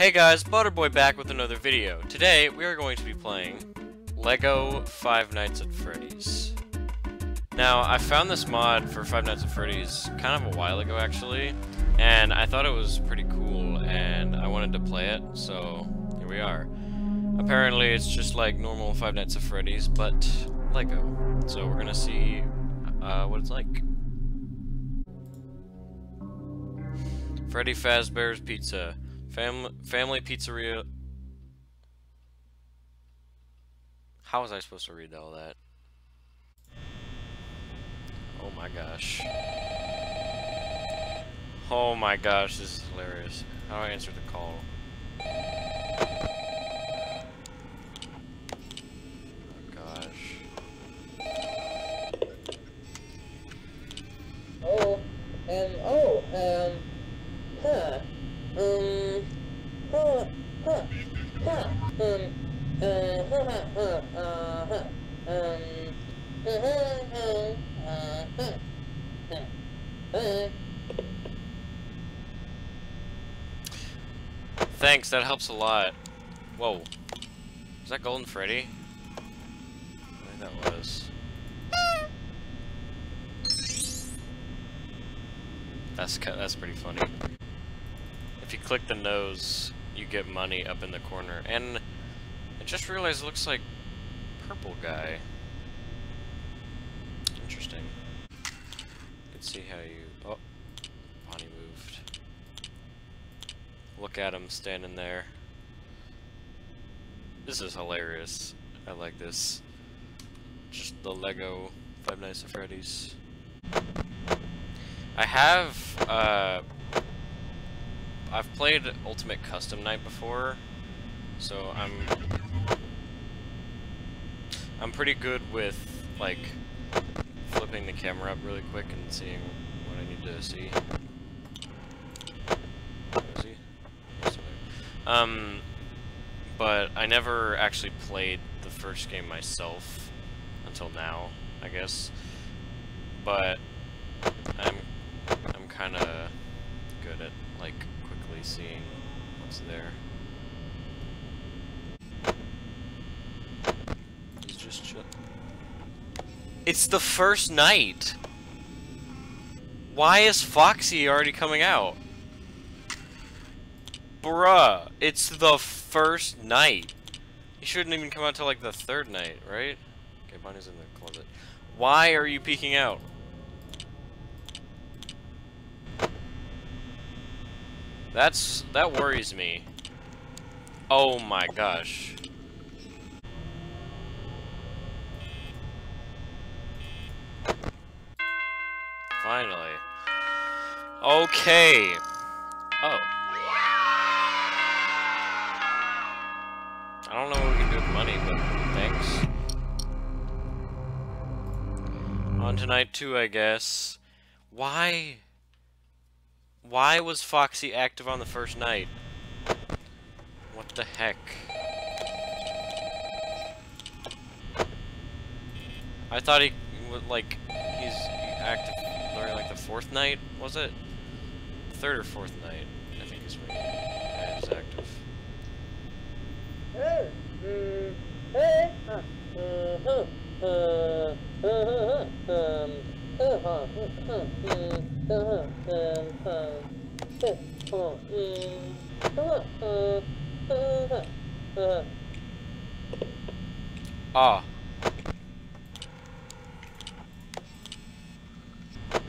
Hey guys, Butterboy back with another video. Today, we are going to be playing LEGO Five Nights at Freddy's. Now, I found this mod for Five Nights at Freddy's kind of a while ago, actually, and I thought it was pretty cool, and I wanted to play it, so here we are. Apparently, it's just like normal Five Nights at Freddy's, but LEGO. So we're gonna see uh, what it's like. Freddy Fazbear's Pizza. Fam family Pizzeria. How was I supposed to read all that? Oh my gosh. Oh my gosh, this is hilarious. How do I answer the call? Oh gosh. Oh, um, oh, um, huh, um, huh, huh, huh, um, uh, huh, huh, huh, uh, huh, um, uh, huh, huh, uh, huh, huh, uh. Thanks, that helps a lot. Whoa. Is that Golden Freddy? I think that was. That's that's pretty funny. If you click the nose, you get money up in the corner. And I just realized it looks like purple guy. Interesting. You can see how you. Oh, Bonnie moved. Look at him standing there. This is hilarious. I like this. Just the Lego Five Nights at Freddy's. I have, uh, I've played Ultimate Custom Night before, so I'm, I'm pretty good with, like, flipping the camera up really quick and seeing what I need to see. Is he? He's still there. Um, but I never actually played the first game myself until now, I guess. But I'm I'm kind of good at like quickly seeing what's there. He's just chill. It's the first night. Why is Foxy already coming out? Bruh, it's the first night. He shouldn't even come out till like the third night, right? Okay, Bonnie's in the closet. Why are you peeking out? That's that worries me. Oh my gosh. Finally. Okay. Oh. On mm. tonight too, I guess. Why? Why was Foxy active on the first night? What the heck? I thought he would like he's active during like the fourth night, was it? Third or fourth night, I think is when he was active. Uh, uh, uh, Ah.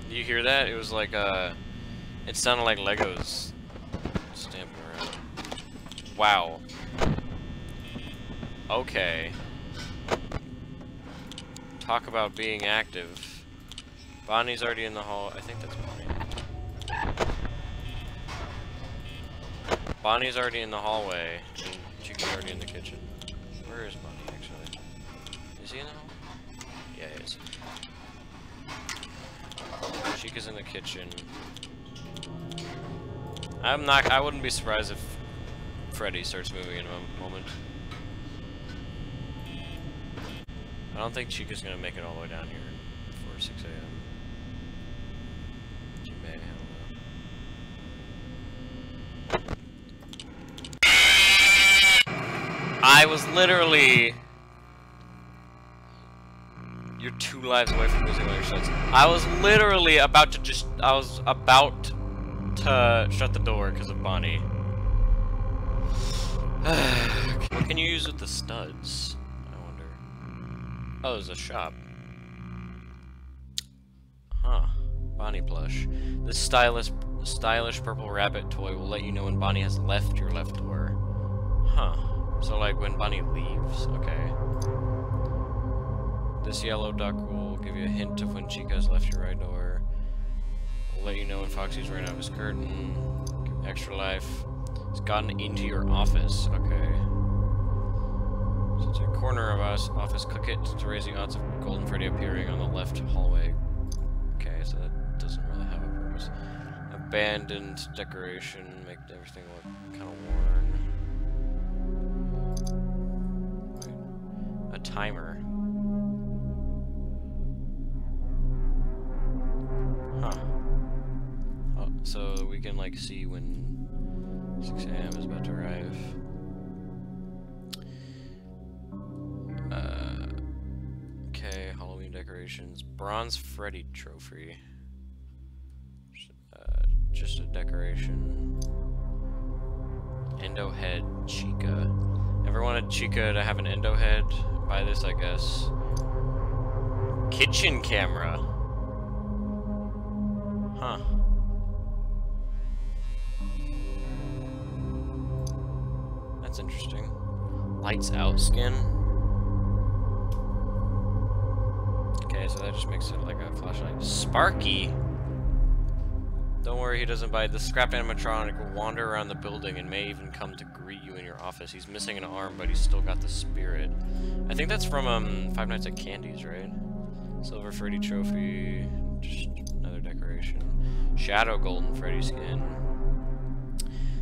You hear that? It was like, uh, it sounded like Legos stamping around. Wow. Okay. Talk about being active. Bonnie's already in the hall. I think that's Bonnie. Bonnie's already in the hallway, and Chica's already in the kitchen. Where is Bonnie, actually? Is he in the hall? Yeah, he is. Chica's in the kitchen. I'm not. I wouldn't be surprised if Freddy starts moving in a moment. I don't think Chica's gonna make it all the way down here before 6 a.m. She may, I don't know. I was literally... You're two lives away from losing all your shots. I was literally about to just... I was about to shut the door because of Bonnie. what can you use with the studs? Oh, there's a shop. Huh. Bonnie plush. This stylish, stylish purple rabbit toy will let you know when Bonnie has left your left door. Huh. So like when Bonnie leaves, okay. This yellow duck will give you a hint of when Chica has left your right door. Will let you know when Foxy's right out of his curtain. Extra life. It's gotten into your office, okay. It's a corner of us office. Click it to raise the odds of Golden Freddy appearing on the left hallway. Okay, so that doesn't really have a purpose. Abandoned decoration, make everything look kind of worn. A timer. Huh. Oh, so we can like see when 6 a.m. is about to arrive. Decorations. Bronze Freddy trophy. Uh, just a decoration. Endo head Chica. Ever wanted Chica to have an endo head? Buy this, I guess. Kitchen camera. Huh. That's interesting. Lights out skin. That just makes it like a flashlight. Sparky! Don't worry, he doesn't bite. The scrap animatronic will wander around the building and may even come to greet you in your office. He's missing an arm, but he's still got the spirit. I think that's from um, Five Nights at Candy's, right? Silver Freddy trophy. Just another decoration. Shadow Golden Freddy skin.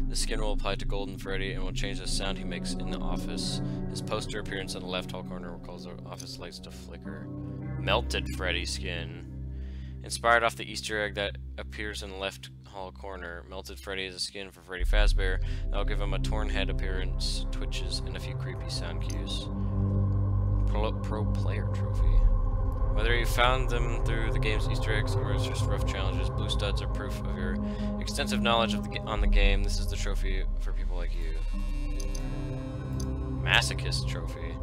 The skin will apply to Golden Freddy and will change the sound he makes in the office. His poster appearance in the left hall corner will cause the office lights to flicker. Melted Freddy skin. Inspired off the Easter egg that appears in the left hall corner, Melted Freddy is a skin for Freddy Fazbear that will give him a torn head appearance, twitches, and a few creepy sound cues. Pro, Pro Player Trophy. Whether you found them through the game's Easter eggs or it's just rough challenges, blue studs are proof of your extensive knowledge of the on the game. This is the trophy for people like you. Masochist Trophy.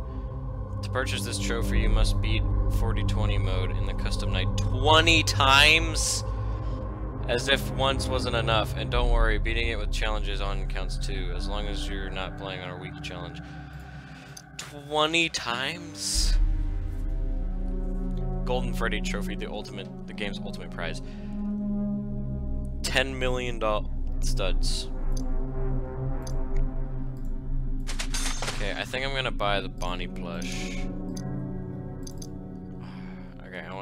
To purchase this trophy, you must beat 40-20 mode in the custom night 20 times? As if once wasn't enough. And don't worry, beating it with challenges on counts too, as long as you're not playing on a weak challenge. 20 times? Golden Freddy Trophy, the ultimate, the game's ultimate prize. $10 million studs. Okay, I think I'm gonna buy the Bonnie plush.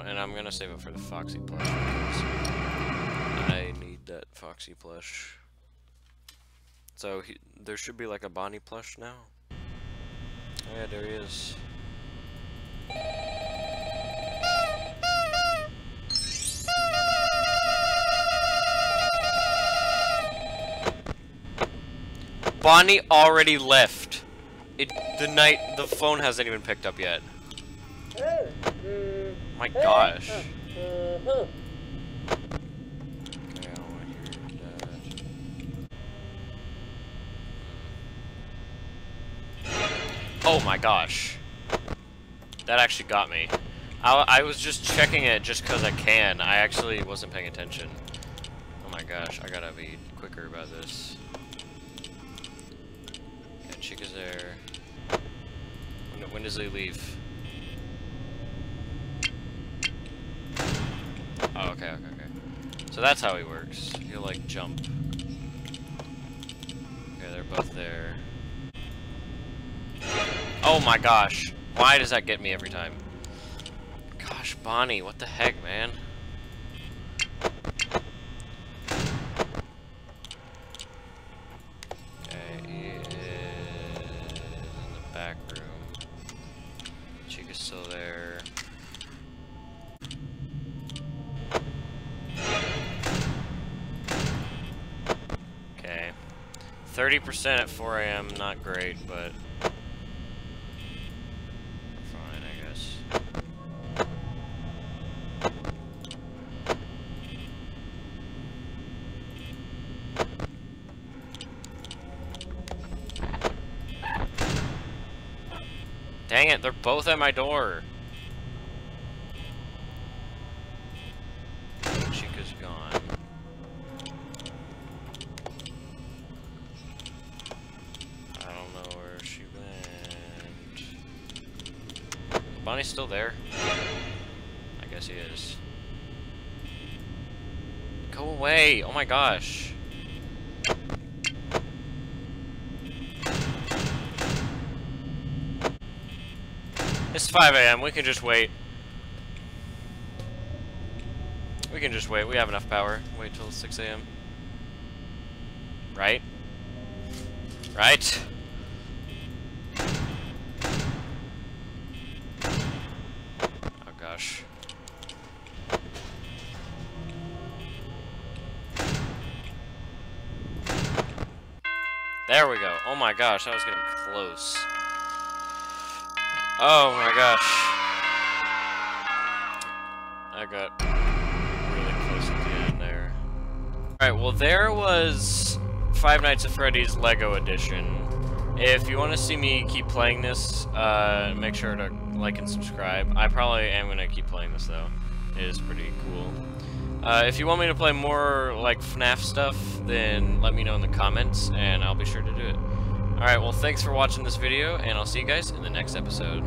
And I'm gonna save it for the Foxy plush because I need that Foxy plush. So he, there should be like a Bonnie plush now. Oh yeah, there he is. Bonnie already left. It the night the phone hasn't even picked up yet. My gosh. Okay, I don't wanna hear that. Oh my gosh. That actually got me. I, I was just checking it just because I can. I actually wasn't paying attention. Oh my gosh, I gotta be quicker about this. Yeah, Chica's there. When, when does he leave? Oh, okay, okay, okay. So that's how he works. He'll like jump. Okay, they're both there. Oh my gosh. Why does that get me every time? Gosh, Bonnie, what the heck, man? Okay, he is in the back room. Chica's still there. 30% at 4 a.m., not great, but... Fine, I guess. Dang it, they're both at my door. Bonnie's still there? I guess he is. Go away! Oh my gosh. It's 5 a.m. We can just wait. We can just wait. We have enough power. Wait till 6 a.m. Right? Right? Oh my gosh, I was getting close. Oh my gosh. I got really close at the end there. Alright, well there was Five Nights at Freddy's Lego Edition. If you want to see me keep playing this, uh, make sure to like and subscribe. I probably am going to keep playing this though. It is pretty cool. Uh, if you want me to play more like FNAF stuff, then let me know in the comments, and I'll be sure to do it. Alright, well thanks for watching this video, and I'll see you guys in the next episode.